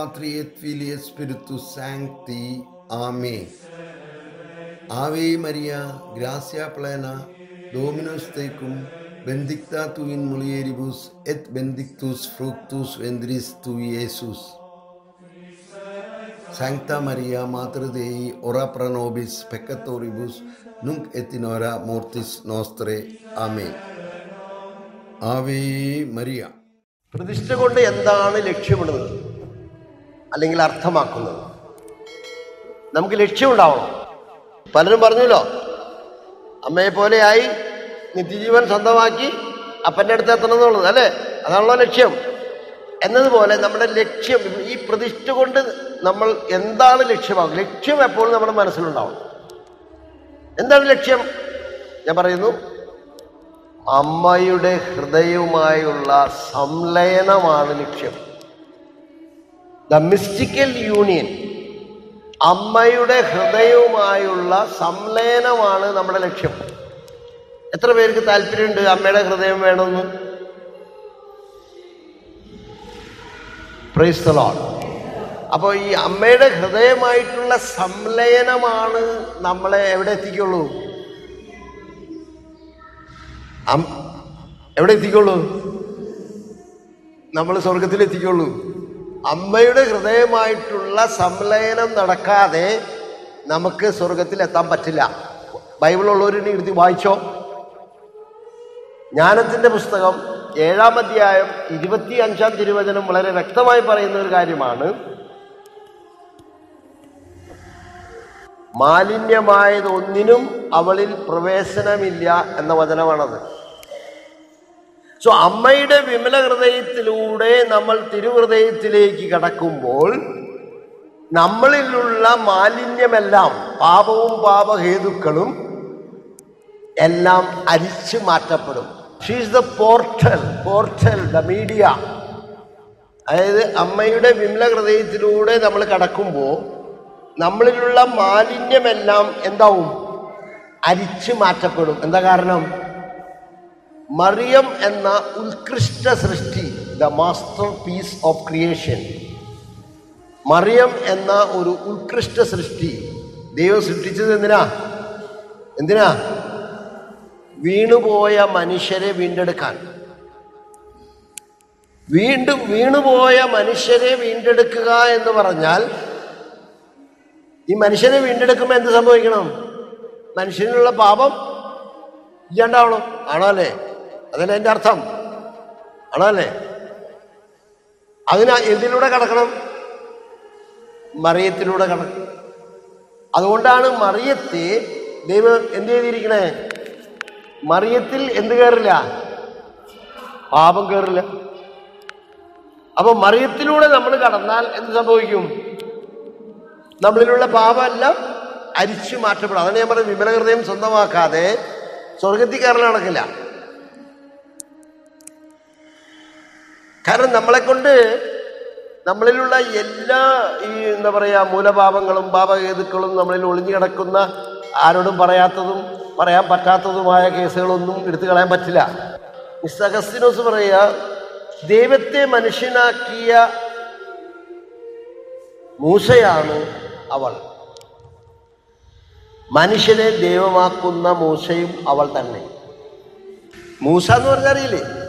പാത്രി philia സ്പിരിത്തു San തി Ave Maria ഗ്രാസ്യ പ്ലേന Domino's തേക്കും ബെന്തിക്ത തുവിൻ എത് ബെന്തിക്തുസ് ഫ്രൂക്തുസ് വെന്ദ്രിസ് തു യേസുസ് സാങ്ത മരിയ മാതൃദേയി ഒറ പ്രണോബിസ് നുങ്ക് എത്തിനോര മൂർത്തിസ് നോസ്ത്രേ ആമേ ആവേ മരിയ പ്രതിഷ്ഠ കൊണ്ട് എന്താണ് ലക്ഷ്യമുള്ളത് അല്ലെങ്കിൽ അർത്ഥമാക്കുന്നത്. നമുക്ക് ലക്ഷ്യമുണ്ടാവണം. പലരും പറഞ്ഞല്ലോ അമ്മയെ പോലെയായി നിത്യജീവൻ സ്വന്തമാക്കി അപ്പന്റെ അടുത്ത് എത്തണം എന്നുള്ളത് അല്ലേ? അതാണല്ലോ ലക്ഷ്യം. എന്നതുപോലെ നമ്മുടെ ലക്ഷ്യം ഈ പ്രതിഷ്ഠ കൊണ്ട് നമ്മൾ എന്താണ് ലക്ഷ്യമാകും ലക്ഷ്യം എപ്പോഴും നമ്മുടെ മനസ്സിലുണ്ടാവും എന്താണ് ലക്ഷ്യം? ഞാൻ പറയുന്നു അമ്മയുടെ ഹൃദയവുമായുള്ള സംലയനമാണ് ലക്ഷ്യം. The mystical union. അമ്മയുടെ ഹൃദയവുമായുള്ള സംലയനമാണ് നമ്മുടെ ലക്ഷ്യം. എത്ര പേർക്ക് താല്പര്യമുണ്ട് അമ്മയുടെ ഹൃദയം വേണമെന്ന്? പ്രൈസ്തലോൺ അപ്പോൾ ഈ അമ്മയുടെ ഹൃദയമായിട്ടുള്ള സംലയനമാണ് നമ്മളെ എവിടെ എത്തിക്കുള്ളൂ? എവിടെ എത്തിക്കുള്ളൂ? നമ്മൾ സ്വർഗത്തിൽ എത്തിക്കുള്ളൂ അമ്മയുടെ ഹൃദയമായിട്ടുള്ള സംലയനം നടക്കാതെ നമുക്ക് സ്വർഗത്തിൽ എത്താൻ പറ്റില്ല. ബൈബിൾ ഉള്ളവരിനെ എഴുതി വായിച്ചോ? ജ്ഞാനത്തിന്റെ പുസ്തകം ഏഴാം അധ്യായം ഇരുപത്തി അഞ്ചാം തിരുവചനം വളരെ വ്യക്തമായി പറയുന്ന ഒരു കാര്യമാണ്. മാലിന്യമായതൊന്നിനും അവളിൽ പ്രവേശനമില്ല എന്ന വചനമാണത്. സോ അമ്മയുടെ വിമല ഹൃദയത്തിലൂടെ നമ്മൾ തിരുഹൃദയത്തിലേക്ക് കടക്കുമ്പോൾ നമ്മളിലുള്ള മാലിന്യമെല്ലാം പാപവും പാപഹേതുക്കളും എല്ലാം അരിച്ചു മാറ്റപ്പെടും. She's the portal portal the media അതായത് അമ്മയുടെ വിമല ഹൃദയത്തിലൂടെ നമ്മൾ കടക്കുമ്പോൾ നമ്മളിലുള്ള മാലിന്യമെല്ലാം എന്താവും? അരിച്ചു മാറ്റപ്പെടും. എന്താ കാരണം? മറിയം എന്ന ഉത്കൃഷ്ട സൃഷ്ടി the masterpiece of creation Mariyam എന്ന ഒരു ഉത്കൃഷ്ട സൃഷ്ടി. ദൈവം സൃഷ്ടിച്ചത് എന്തിനാ? എന്തിനാ? വീണുപോയ മനുഷ്യരെ വീണ്ടെടുക്കാൻ. വീണ്ടും വീണുപോയ മനുഷ്യരെ വീണ്ടെടുക്കുക എന്ന് പറഞ്ഞാൽ ഈ മനുഷ്യനെ വീണ്ടെടുക്കുമ്പോൾ എന്ത് സംഭവിക്കണം? മനുഷ്യനുള്ള പാപം ഇല്ലാണ്ടാവണം. ആണോ അല്ലേ? അതല്ലേ എന്റെ അർത്ഥം? ആണല്ലേ? അതിനാ അതിന് എന്തിലൂടെ കടക്കണം? മറിയത്തിലൂടെ കടക്കണം. അതുകൊണ്ടാണ് മറിയത്തെ ദൈവം എന്ത് ചെയ്തിരിക്കണേ? മറിയത്തിൽ എന്ത് കയറില്ല? പാപം കയറില്ല. അപ്പൊ മറിയത്തിലൂടെ നമ്മൾ കടന്നാൽ എന്ത് സംഭവിക്കും? നമ്മളിലുള്ള പാപമെല്ലാം അരിച്ചു മാറ്റപ്പെടും. അതാണ് ഞാൻ പറഞ്ഞത് വിമലഹൃദയം സ്വന്തമാക്കാതെ സ്വർഗത്തിൽ കയറൽ നടക്കില്ല. കാരണം നമ്മളെ കൊണ്ട് നമ്മളിലുള്ള എല്ലാ ഈ എന്താ പറയുക മൂലഭാവങ്ങളും പാപഹേതുക്കളും നമ്മളിൽ ഒളിഞ്ഞു കിടക്കുന്ന ആരോടും പറയാത്തതും പറയാൻ പറ്റാത്തതുമായ കേസുകളൊന്നും എടുത്തു കളയാൻ പറ്റില്ല. മിസ്സഗസ്തിനോസ് പറയുക ദൈവത്തെ മനുഷ്യനാക്കിയ മൂസയാണ് അവൾ. മനുഷ്യനെ ദൈവമാക്കുന്ന മൂസയും അവൾ തന്നെ. മൂസ എന്ന് പറഞ്ഞാൽ അറിയില്ലേ?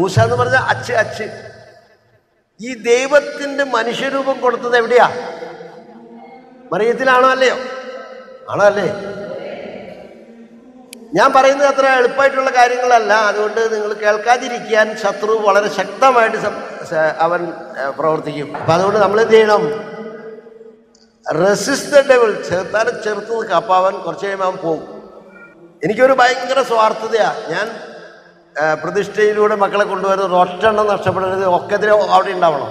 മൂസ എന്ന് പറഞ്ഞാൽ അച്ച് അച്ച് ഈ ദൈവത്തിന്റെ മനുഷ്യരൂപം കൊടുത്തത് എവിടെയാ? മറിയത്തിലാണോ അല്ലയോ? ആണോ അല്ലേ? ഞാൻ പറയുന്നത് അത്ര എളുപ്പമായിട്ടുള്ള കാര്യങ്ങളല്ല. അതുകൊണ്ട് നിങ്ങൾ കേൾക്കാതിരിക്കാൻ ശത്രു വളരെ ശക്തമായിട്ട് അവൻ പ്രവർത്തിക്കും. അപ്പൊ അതുകൊണ്ട് നമ്മൾ എന്ത് ചെയ്യണം? റെസിസ്റ്റ് ദ ഡെവിൾ ചെറുത്താലും ചെറുത്ത് നിൽക്കുക അപ്പൊ അവൻ കുറച്ച് കഴിയുമ്പോൾ അവൻ പോകും എനിക്കൊരു ഭയങ്കര സ്വാർത്ഥതയാ. ഞാൻ പ്രതിഷ്ഠയിലൂടെ മക്കളെ കൊണ്ടുവരുന്നത് ഒറ്റെണ്ണം നഷ്ടപ്പെടരുത് ഒക്കെതിരെ അവിടെ ഉണ്ടാവണം.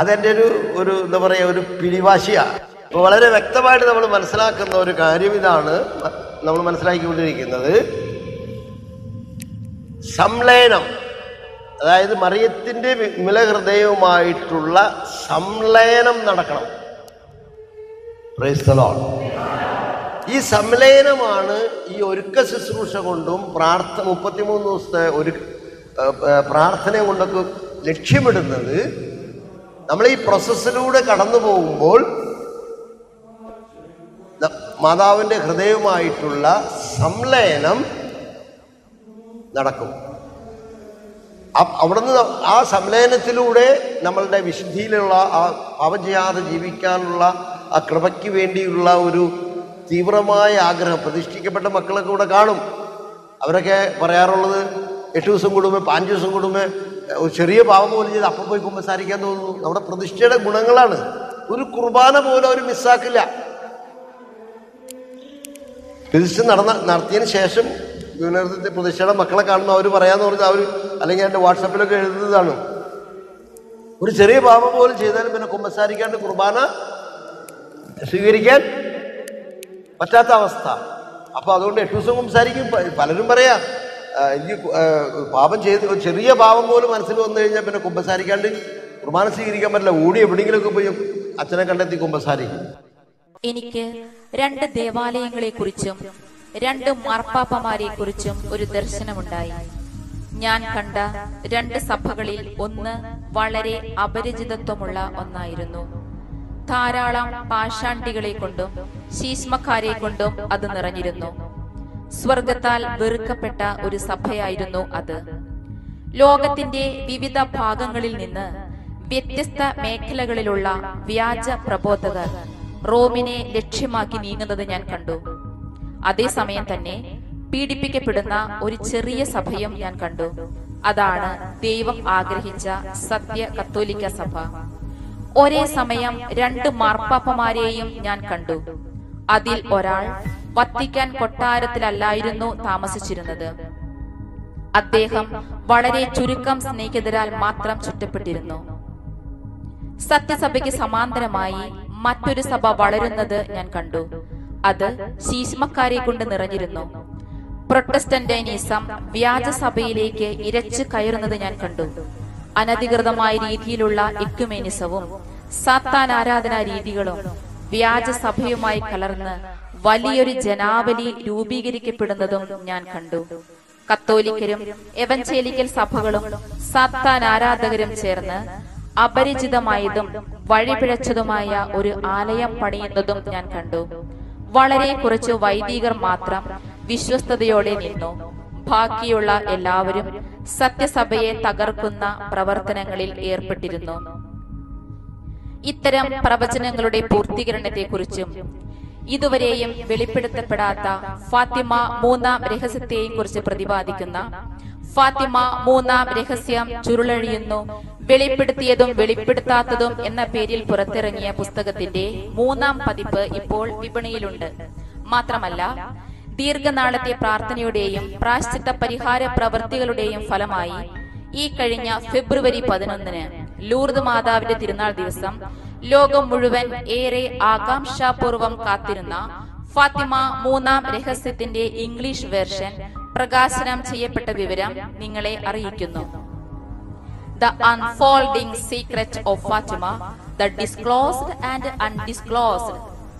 അതെന്റെ ഒരു ഒരു എന്താ പറയുക ഒരു പിടിവാശിയാണ് അപ്പോൾ വളരെ വ്യക്തമായിട്ട് നമ്മൾ മനസ്സിലാക്കുന്ന ഒരു കാര്യം ഇതാണ് നമ്മൾ മനസ്സിലാക്കിക്കൊണ്ടിരിക്കുന്നത്. സംലയനം അതായത് മറിയത്തിന്റെ വിമല ഹൃദയവുമായിട്ടുള്ള സംലയനം നടക്കണം. Lord. ഈ സംലയനമാണ് ഈ ഒരുക്ക ശുശ്രൂഷ കൊണ്ടും പ്രാർത്ഥ മുപ്പത്തിമൂന്ന് ദിവസത്തെ ഒരു പ്രാർത്ഥന കൊണ്ടൊക്കെ ലക്ഷ്യമിടുന്നത്. നമ്മൾ ഈ പ്രോസസ്സിലൂടെ കടന്നു പോകുമ്പോൾ മാതാവിന്റെ ഹൃദയവുമായിട്ടുള്ള സംലയനം നടക്കും. അവിടുന്ന് ആ സംലയനത്തിലൂടെ നമ്മളുടെ വിശുദ്ധിയിലുള്ള ആ പാപം ചെയ്യാതെ ജീവിക്കാനുള്ള ആ കൃപയ്ക്ക് വേണ്ടിയുള്ള ഒരു തീവ്രമായ ആഗ്രഹം പ്രതിഷ്ഠിക്കപ്പെട്ട മക്കളൊക്കെ ഇവിടെ കാണും. അവരൊക്കെ പറയാറുള്ളത് എട്ട് ദിവസം കൂടുമ്പോൾ പാഞ്ച് ദിവസം കൂടുമ്പോൾ ചെറിയ പാവം പോലും ചെയ്ത് അപ്പം പോയി കുമ്പസാരിക്കാൻ തോന്നുന്നു. നമ്മുടെ പ്രതിഷ്ഠയുടെ ഗുണങ്ങളാണ്. ഒരു കുർബാന പോലും അവർ മിസ്സാക്കില്ല. പ്രതിഷ്ഠ നടന്ന നടത്തിയതിന് ശേഷം യൂണിവേഴ്സിറ്റി പ്രതിഷ്ഠയുടെ മക്കളെ കാണുമ്പോൾ അവർ പറയാന്ന് പറഞ്ഞാൽ അവർ അല്ലെങ്കിൽ എന്റെ വാട്സപ്പിലൊക്കെ എഴുതുന്നതാണ്. ഒരു ചെറിയ പാപം പോലും ചെയ്താലും പിന്നെ കുമ്പസാരിക്കാണ്ട് കുർബാന സ്വീകരിക്കാൻ പറ്റാത്ത അവസ്ഥ. അപ്പോൾ അതുകൊണ്ട് എട്ട് ദിവസം സംസാരിക്കും പലരും പറയാം എനിക്ക് പാപം ചെയ്ത് ചെറിയ പാപം പോലും മനസ്സിൽ വന്നു കഴിഞ്ഞാൽ പിന്നെ കുമ്പസാരിക്കാണ്ട് കുർബാന സ്വീകരിക്കാൻ പറ്റില്ല. ഓടി എവിടെയെങ്കിലുമൊക്കെ പോയി അച്ഛനെ കണ്ടെത്തി കുമ്പസാരിക്കും. എനിക്ക് രണ്ട് ദേവാലയങ്ങളെ കുറിച്ചും രണ്ട് മാർപ്പാപ്പമാരെ കുറിച്ചും ഒരു ദർശനമുണ്ടായി. ഞാൻ കണ്ട രണ്ട് സഭകളിൽ ഒന്ന് വളരെ അപരിചിതത്വമുള്ള ഒന്നായിരുന്നു. ധാരാളം പാഷാണ്ടികളെ കൊണ്ടും ശീഷ്മക്കാരെ കൊണ്ടും അത് നിറഞ്ഞിരുന്നു. സ്വർഗത്താൽ വെറുക്കപ്പെട്ട ഒരു സഭയായിരുന്നു അത്. ലോകത്തിന്റെ വിവിധ ഭാഗങ്ങളിൽ നിന്ന് വ്യത്യസ്ത മേഖലകളിലുള്ള വ്യാജ പ്രബോധകർ റോമിനെ ലക്ഷ്യമാക്കി നീങ്ങുന്നത് ഞാൻ കണ്ടു. അതേസമയം തന്നെ പീഡിപ്പിക്കപ്പെടുന്ന ഒരു ചെറിയ സഭയും ഞാൻ കണ്ടു. അതാണ് ദൈവം ആഗ്രഹിച്ച സത്യ കത്തോലിക്ക സഭ. ഒരേ സമയം രണ്ട് മാർപ്പാപ്പമാരെയും ഞാൻ കണ്ടു. അതിൽ ഒരാൾ വത്തിക്കാൻ കൊട്ടാരത്തിലല്ലായിരുന്നു താമസിച്ചിരുന്നത്. അദ്ദേഹം വളരെ ചുരുക്കം സ്നേഹിതരാൽ മാത്രം ചുറ്റപ്പെട്ടിരുന്നു. സത്യസഭയ്ക്ക് സമാന്തരമായി മറ്റൊരു സഭ വളരുന്നത് ഞാൻ കണ്ടു. അത് ശീശ്മക്കാരെ കൊണ്ട് നിറഞ്ഞിരുന്നു. പ്രൊട്ടസ്റ്റന്റൈനിസം വ്യാജസഭയിലേക്ക് ഇരച്ചു കയറുന്നത് ഞാൻ കണ്ടു. അനധികൃതമായ രീതിയിലുള്ള ഇക്കുമേനിസവും സാത്താൻ ആരാധനാ രീതികളും വ്യാജ സഭയുമായി കലർന്ന് വലിയൊരു ജനാവലി രൂപീകരിക്കപ്പെടുന്നതും ഞാൻ കണ്ടു. കത്തോലിക്കരും എവഞ്ചേലിക്കൽ സഭകളും സാത്താൻ ആരാധകരും ചേർന്ന് അപരിചിതമായതും വഴിപിഴച്ചതുമായ ഒരു ആലയം പണിയുന്നതും ഞാൻ കണ്ടു. വളരെ കുറച്ച് വൈദികർ മാത്രം വിശ്വസ്തയോടെ നിന്നു. ബാക്കിയുള്ള എല്ലാവരും സത്യസഭയെ തകർക്കുന്ന പ്രവർത്തനങ്ങളിൽ ഏർപ്പെട്ടിരുന്നു. ഇത്തരം പ്രവചനങ്ങളുടെ പൂർത്തീകരണത്തെക്കുറിച്ചും ഇതുവരെയും വെളിപ്പെടുത്തപ്പെടാത്ത ഫാത്തിമ മൂന്നാം രഹസ്യത്തെയും കുറിച്ച് പ്രതിപാദിക്കുന്ന ഫാത്തിമ മൂന്നാം രഹസ്യം ചുരുളഴിയുന്നു വെളിപ്പെടുത്തിയതും വെളിപ്പെടുത്താത്തതും എന്ന പേരിൽ പുറത്തിറങ്ങിയ പുസ്തകത്തിന്റെ മൂന്നാം പതിപ്പ് ഇപ്പോൾ വിപണിയിലുണ്ട്. മാത്രമല്ല ദീർഘനാളത്തെ പ്രാർത്ഥനയുടെയും പ്രാശ്ചിത്ത പരിഹാര പ്രവൃത്തികളുടെയും ഫലമായി ഈ കഴിഞ്ഞ ഫെബ്രുവരി പതിനൊന്നിന് ലൂർദ് മാതാവിന്റെ തിരുനാൾ ദിവസം ലോകം മുഴുവൻ ഏറെ ആകാംക്ഷാപൂർവം കാത്തിരുന്ന ഫാത്തിമ മൂന്നാം രഹസ്യത്തിന്റെ ഇംഗ്ലീഷ് വേർഷൻ പ്രകാശനം ചെയ്യപ്പെട്ട വിവരം നിങ്ങളെ അറിയിക്കുന്നു. The unfolding secret of Fatima the disclosed and undisclosed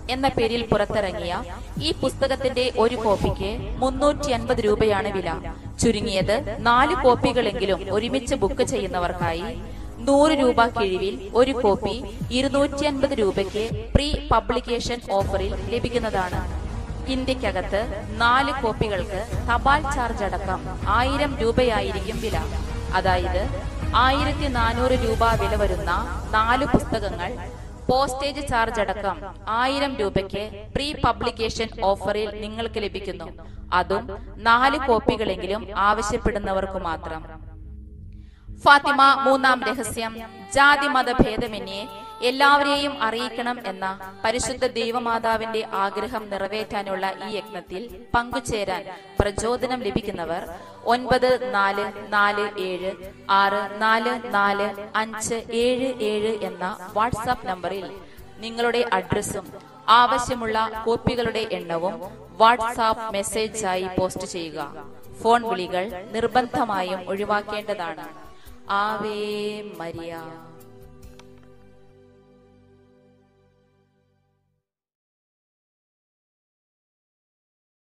എന്ന പേരിൽ പുറത്തിറങ്ങിയ ഈ പുസ്തകത്തിന്റെ ഒരു കോപ്പിക്ക് മുന്നൂറ്റി അൻപത് രൂപയാണ് വില. ചുരുങ്ങിയത് നാല് കോപ്പികളെങ്കിലും ഒരുമിച്ച് ബുക്ക് ചെയ്യുന്നവർക്കായി നൂറ് രൂപ കിഴിവിൽ ഒരു കോപ്പി ഇരുന്നൂറ്റി അൻപത് രൂപയ്ക്ക് പ്രീ പബ്ലിക്കേഷൻ ഓഫറിൽ ലഭിക്കുന്നതാണ്. ഇന്ത്യക്കകത്ത് നാല് കോപ്പികൾക്ക് തപാൽ ചാർജ് അടക്കം ആയിരം രൂപയായിരിക്കും വില. അതായത് ആയിരത്തി നാനൂറ് രൂപ വില വരുന്ന നാല് പുസ്തകങ്ങൾ പോസ്റ്റേജ് ചാർജ് അടക്കം ആയിരം രൂപയ്ക്ക് പ്രീ പബ്ലിക്കേഷൻ ഓഫറിൽ നിങ്ങൾക്ക് ലഭിക്കുന്നു. അതും നാല് കോപ്പികളെങ്കിലും ആവശ്യപ്പെടുന്നവർക്ക് മാത്രം. ഫാത്തിമ മൂന്നാം രഹസ്യം. ജാതി മത ഭേദമന്യേ എല്ലാവരെയും അറിയിക്കണം എന്ന പരിശുദ്ധ ദൈവമാതാവിന്റെ ആഗ്രഹം നിറവേറ്റാനുള്ള ഈ യജ്ഞത്തിൽ പങ്കുചേരാൻ പ്രചോദനം ലഭിക്കുന്നവർ ഒൻപത് നാല് നാല് ഏഴ് ആറ് നാല് നാല് അഞ്ച് ഏഴ് ഏഴ് എന്ന വാട്സാപ്പ് നമ്പറിൽ നിങ്ങളുടെ അഡ്രസ്സും ആവശ്യമുള്ള കോപ്പികളുടെ എണ്ണവും വാട്സാപ്പ് മെസ്സേജായി പോസ്റ്റ് ചെയ്യുക. ഫോൺ വിളികൾ നിർബന്ധമായും ഒഴിവാക്കേണ്ടതാണ്. Ave Maria.